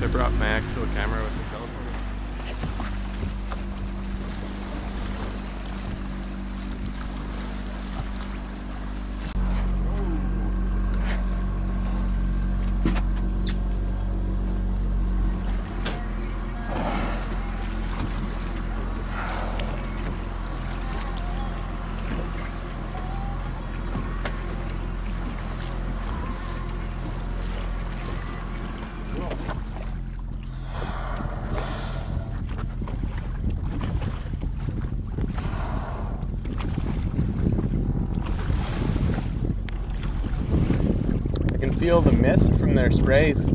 wish I brought my actual camera with the feel the mist from their sprays.